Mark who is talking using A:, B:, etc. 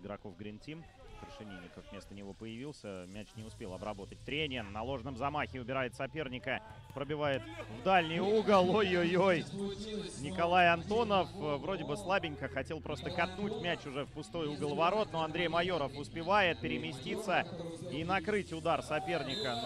A: игроков Green Team. Крашенинников вместо него появился. Мяч не успел обработать. Тренин на ложном замахе убирает соперника. Пробивает в дальний угол. Ой-ой-ой. Николай Антонов э, вроде бы слабенько хотел просто катнуть мяч уже в пустой угол ворот. Но Андрей Майоров успевает переместиться и накрыть удар соперника.